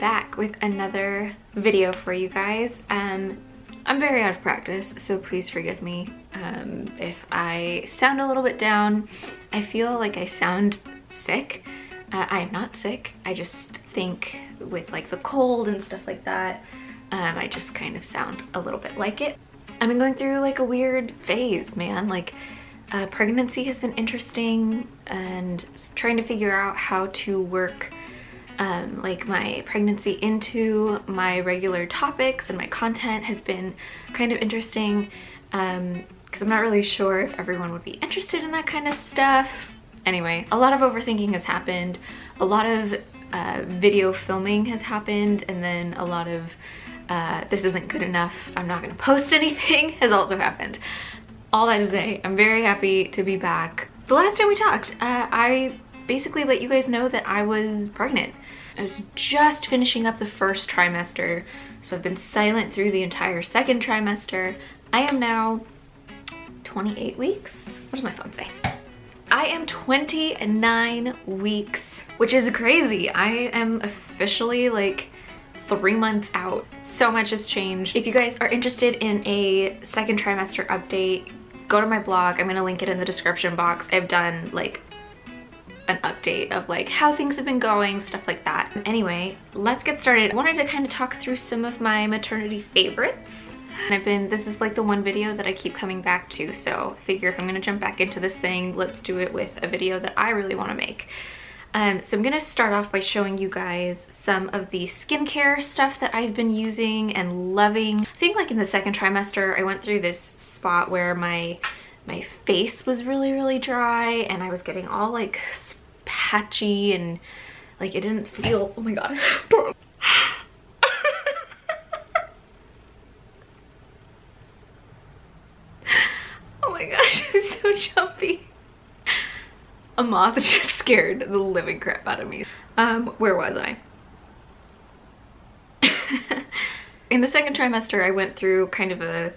back with another video for you guys. Um, I'm very out of practice, so please forgive me um, if I sound a little bit down. I feel like I sound sick. Uh, I am not sick. I just think with like the cold and stuff like that, um, I just kind of sound a little bit like it. I've been going through like a weird phase, man. Like uh, pregnancy has been interesting and trying to figure out how to work um, like my pregnancy into my regular topics and my content has been kind of interesting because um, I'm not really sure if everyone would be interested in that kind of stuff. Anyway, a lot of overthinking has happened, a lot of uh, video filming has happened, and then a lot of uh, this isn't good enough, I'm not gonna post anything has also happened. All that to say, I'm very happy to be back. The last time we talked, uh, I basically let you guys know that I was pregnant. I was just finishing up the first trimester, so I've been silent through the entire second trimester. I am now 28 weeks. What does my phone say? I am 29 weeks, which is crazy. I am officially like three months out. So much has changed. If you guys are interested in a second trimester update, go to my blog. I'm gonna link it in the description box. I've done like an update of like how things have been going, stuff like that. Anyway, let's get started. I wanted to kind of talk through some of my maternity favorites. And I've been, this is like the one video that I keep coming back to, so figure if I'm gonna jump back into this thing, let's do it with a video that I really wanna make. Um, so I'm gonna start off by showing you guys some of the skincare stuff that I've been using and loving. I think like in the second trimester, I went through this spot where my my face was really, really dry and I was getting all like patchy and like it didn't feel, oh my god. oh my gosh, I'm so jumpy. A moth just scared the living crap out of me. Um, where was I? In the second trimester, I went through kind of a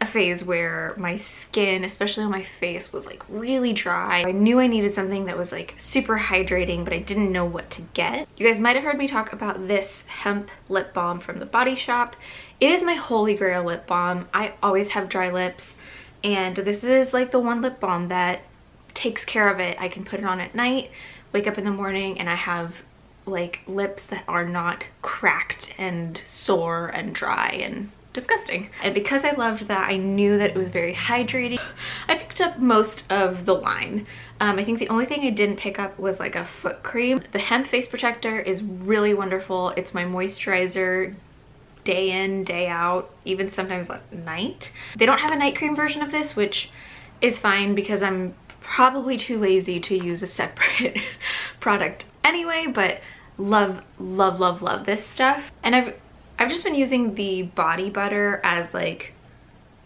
a phase where my skin, especially on my face, was like really dry. I knew I needed something that was like super hydrating, but I didn't know what to get. You guys might have heard me talk about this hemp lip balm from the Body Shop. It is my holy grail lip balm. I always have dry lips and this is like the one lip balm that takes care of it. I can put it on at night, wake up in the morning and I have like lips that are not cracked and sore and dry and disgusting. And because I loved that, I knew that it was very hydrating. I picked up most of the line. Um, I think the only thing I didn't pick up was like a foot cream. The hemp face protector is really wonderful. It's my moisturizer day in, day out, even sometimes at night. They don't have a night cream version of this, which is fine because I'm probably too lazy to use a separate product anyway, but love, love, love, love this stuff. And I've I've just been using the body butter as like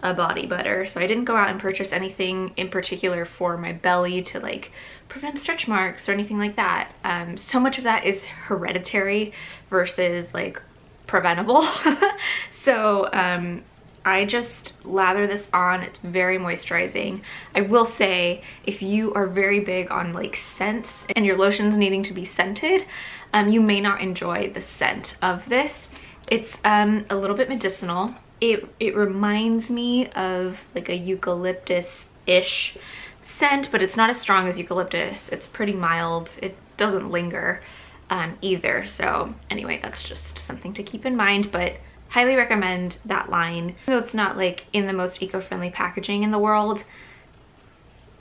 a body butter. So I didn't go out and purchase anything in particular for my belly to like prevent stretch marks or anything like that. Um, so much of that is hereditary versus like preventable. so um, I just lather this on. It's very moisturizing. I will say if you are very big on like scents and your lotions needing to be scented, um, you may not enjoy the scent of this it's um, a little bit medicinal. It, it reminds me of like a eucalyptus-ish scent, but it's not as strong as eucalyptus. It's pretty mild. It doesn't linger um, either. So anyway, that's just something to keep in mind, but highly recommend that line. Though it's not like in the most eco-friendly packaging in the world,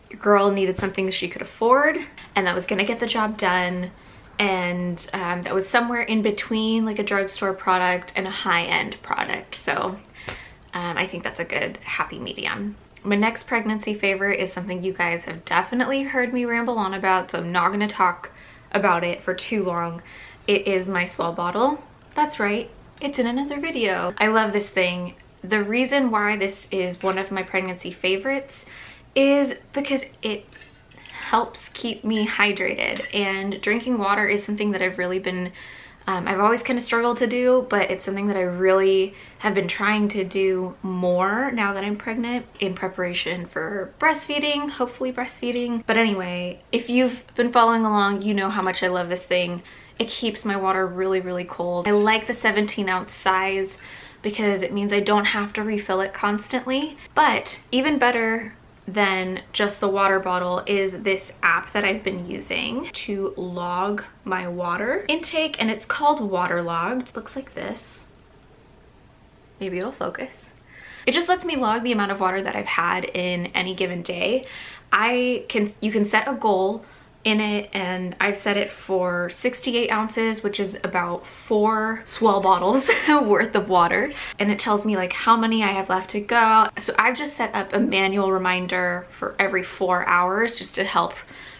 your girl needed something she could afford and that was gonna get the job done and um, that was somewhere in between like a drugstore product and a high-end product. So um, I think that's a good happy medium. My next pregnancy favorite is something you guys have definitely heard me ramble on about, so I'm not gonna talk about it for too long. It is my S'well bottle. That's right, it's in another video. I love this thing. The reason why this is one of my pregnancy favorites is because it helps keep me hydrated and drinking water is something that I've really been um, I've always kind of struggled to do, but it's something that I really have been trying to do more now that I'm pregnant in preparation for breastfeeding, hopefully breastfeeding. But anyway, if you've been following along, you know how much I love this thing. It keeps my water really, really cold. I like the 17 ounce size because it means I don't have to refill it constantly. But even better than just the water bottle is this app that I've been using to log my water intake and it's called Waterlogged. Looks like this. Maybe it'll focus. It just lets me log the amount of water that I've had in any given day. I can, you can set a goal in it and I've set it for 68 ounces which is about four S'well bottles worth of water. And it tells me like how many I have left to go. So I've just set up a manual reminder for every four hours just to help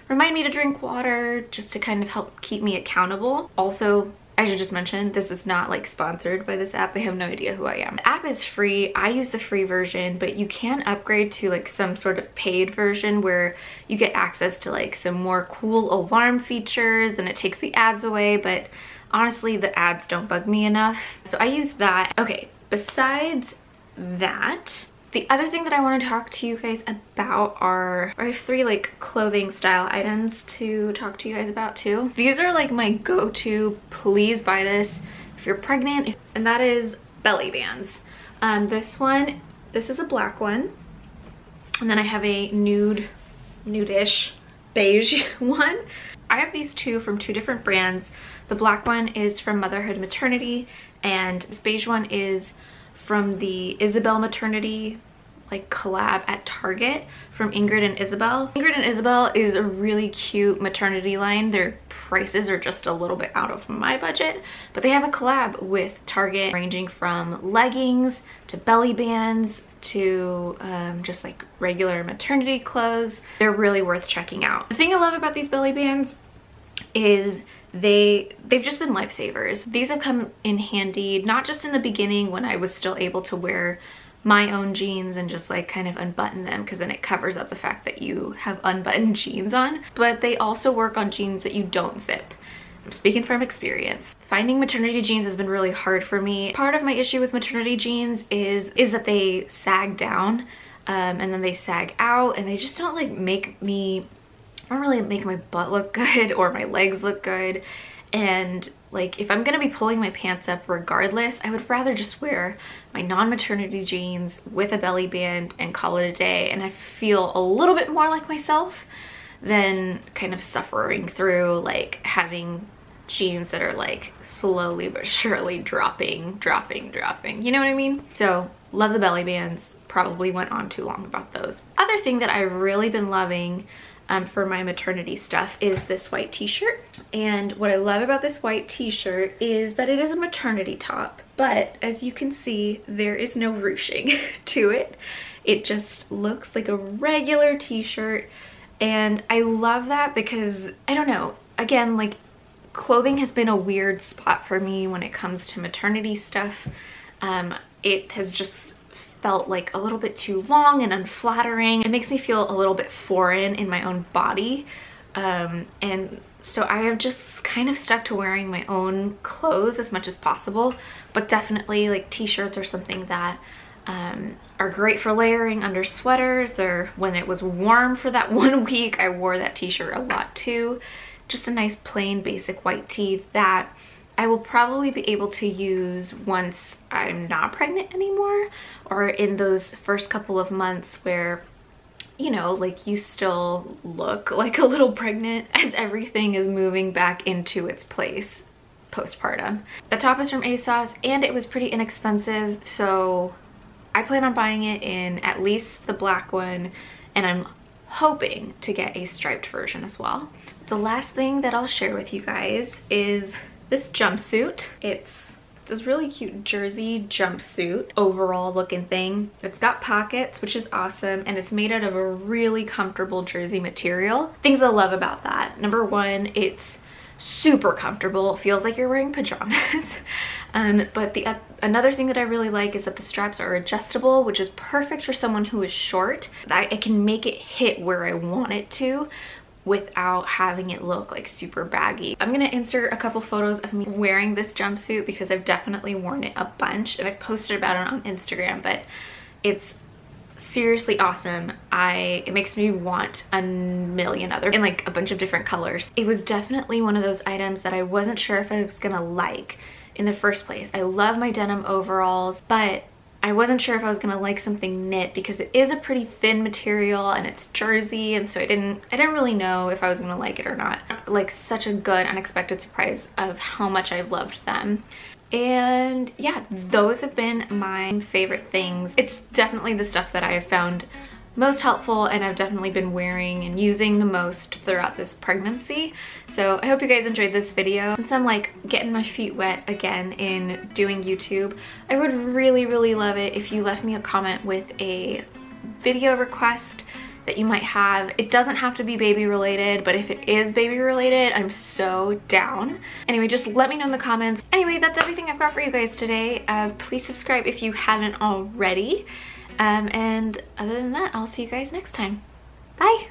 remind me to drink water just to kind of help keep me accountable. Also I should just mention, this is not like sponsored by this app. They have no idea who I am. The app is free. I use the free version, but you can upgrade to like some sort of paid version where you get access to like some more cool alarm features and it takes the ads away, but honestly, the ads don't bug me enough. So I use that. Okay, besides that, the other thing that I want to talk to you guys about are, I have three like clothing style items to talk to you guys about too. These are like my go-to, please buy this if you're pregnant, and that is belly bands. Um, this one, this is a black one. And then I have a nude, nudish beige one. I have these two from two different brands. The black one is from Motherhood Maternity and this beige one is from the Isabel Maternity like collab at Target from Ingrid and Isabel. Ingrid and Isabel is a really cute maternity line. Their prices are just a little bit out of my budget, but they have a collab with Target ranging from leggings to belly bands to um, just like regular maternity clothes. They're really worth checking out. The thing I love about these belly bands is they they've just been lifesavers these have come in handy not just in the beginning when i was still able to wear my own jeans and just like kind of unbutton them because then it covers up the fact that you have unbuttoned jeans on but they also work on jeans that you don't zip I'm speaking from experience. Finding maternity jeans has been really hard for me. Part of my issue with maternity jeans is, is that they sag down um, and then they sag out and they just don't like make me don't really make my butt look good or my legs look good. And like if I'm gonna be pulling my pants up regardless, I would rather just wear my non-maternity jeans with a belly band and call it a day. And I feel a little bit more like myself than kind of suffering through like having jeans that are like slowly but surely dropping, dropping, dropping. You know what I mean? So love the belly bands. Probably went on too long about those. Other thing that I've really been loving um, for my maternity stuff is this white t-shirt. And what I love about this white t-shirt is that it is a maternity top, but as you can see, there is no ruching to it. It just looks like a regular t-shirt. And I love that because, I don't know, again, like clothing has been a weird spot for me when it comes to maternity stuff. Um, it has just felt like a little bit too long and unflattering. It makes me feel a little bit foreign in my own body. Um, and so I have just kind of stuck to wearing my own clothes as much as possible, but definitely like t-shirts are something that um, are great for layering under sweaters. They're, when it was warm for that one week, I wore that t-shirt a lot too. Just a nice plain basic white tee that I will probably be able to use once I'm not pregnant anymore or in those first couple of months where you know, like you still look like a little pregnant as everything is moving back into its place postpartum. The top is from ASOS and it was pretty inexpensive so I plan on buying it in at least the black one and I'm hoping to get a striped version as well. The last thing that I'll share with you guys is this jumpsuit. It's this really cute jersey jumpsuit overall looking thing. It's got pockets, which is awesome, and it's made out of a really comfortable jersey material. Things I love about that. Number one, it's super comfortable. It feels like you're wearing pajamas. um, but the uh, another thing that I really like is that the straps are adjustable, which is perfect for someone who is short. I, I can make it hit where I want it to, without having it look like super baggy. I'm gonna insert a couple photos of me wearing this jumpsuit because I've definitely worn it a bunch and I've posted about it on Instagram, but it's seriously awesome. I It makes me want a million other in like a bunch of different colors. It was definitely one of those items that I wasn't sure if I was gonna like in the first place. I love my denim overalls, but I wasn't sure if I was gonna like something knit because it is a pretty thin material and it's jersey and so I didn't I didn't really know if I was gonna like it or not. Like such a good unexpected surprise of how much I've loved them. And yeah, those have been my favorite things. It's definitely the stuff that I have found most helpful and I've definitely been wearing and using the most throughout this pregnancy. So I hope you guys enjoyed this video. Since I'm like getting my feet wet again in doing YouTube, I would really, really love it if you left me a comment with a video request that you might have. It doesn't have to be baby related, but if it is baby related, I'm so down. Anyway, just let me know in the comments. Anyway, that's everything I've got for you guys today. Uh, please subscribe if you haven't already. Um, and other than that, I'll see you guys next time. Bye!